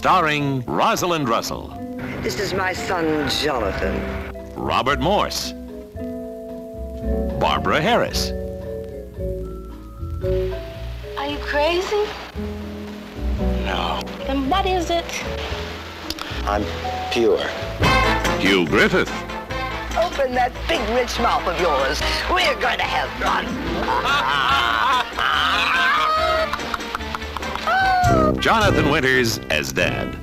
starring Rosalind Russell. This is my son, Jonathan. Robert Morse. Barbara Harris. Are you crazy? No. Then what is it? I'm pure. Hugh Griffith. Open that big rich mouth of yours. We're going to have fun. Jonathan Winters as Dad.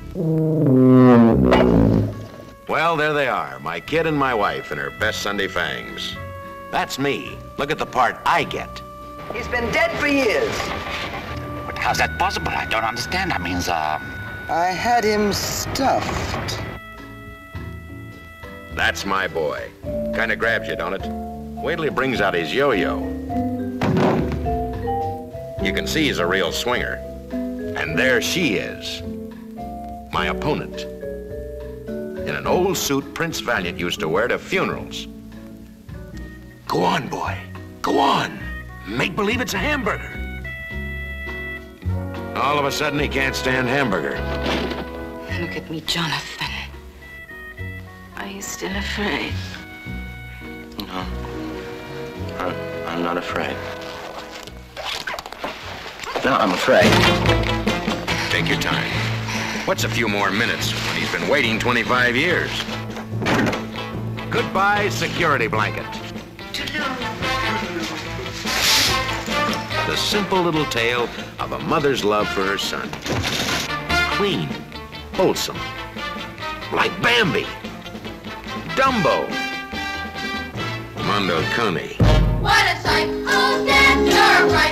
Well, there they are, my kid and my wife in her best Sunday fangs. That's me. Look at the part I get. He's been dead for years. But how's that possible? I don't understand. That means, uh, I had him stuffed. That's my boy. Kind of grabs you, don't it? Wait till he brings out his yo-yo. You can see he's a real swinger. And there she is, my opponent. In an old suit Prince Valiant used to wear to funerals. Go on, boy. Go on. Make believe it's a hamburger. All of a sudden, he can't stand hamburger. Look at me, Jonathan. Are you still afraid? No, I'm, I'm not afraid. No, I'm afraid. Take your time. What's a few more minutes when he's been waiting 25 years? Goodbye, security blanket. The simple little tale of a mother's love for her son. Clean, wholesome, like Bambi, Dumbo, Mondo Cane. What a sight! Oh, Dad, you're right.